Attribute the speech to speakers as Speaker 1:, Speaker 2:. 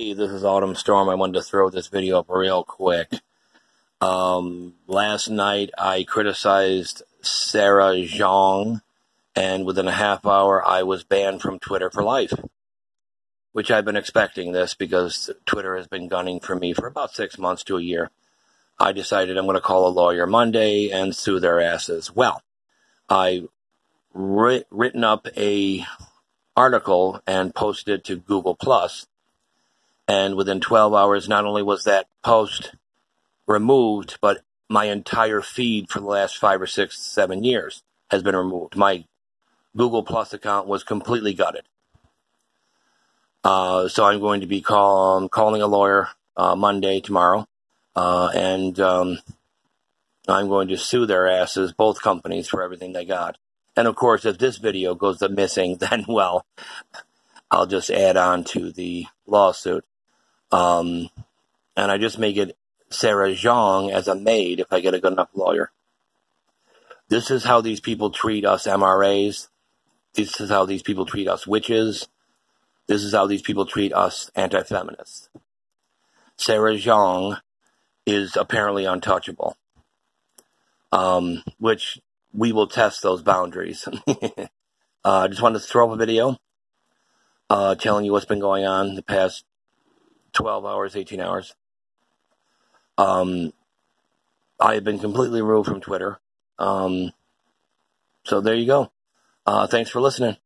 Speaker 1: Hey, this is Autumn Storm. I wanted to throw this video up real quick. Um, last night I criticized Sarah Jeong, and within a half hour I was banned from Twitter for life. Which I've been expecting this because Twitter has been gunning for me for about six months to a year. I decided I'm going to call a lawyer Monday and sue their asses. Well, I writ- written up a article and posted it to Google Plus, and within 12 hours, not only was that post removed, but my entire feed for the last five or six, seven years has been removed. My Google Plus account was completely gutted. Uh, so I'm going to be call, um, calling a lawyer uh, Monday tomorrow uh, and um, I'm going to sue their asses, both companies, for everything they got. And of course, if this video goes to missing, then well, I'll just add on to the lawsuit. Um, and I just make it Sarah Jeong as a maid if I get a good enough lawyer. This is how these people treat us MRAs. This is how these people treat us witches. This is how these people treat us anti feminists. Sarah Jeong is apparently untouchable. Um, which we will test those boundaries. uh, I just wanted to throw up a video, uh, telling you what's been going on the past 12 hours, 18 hours. Um, I have been completely removed from Twitter. Um, so there you go. Uh, thanks for listening.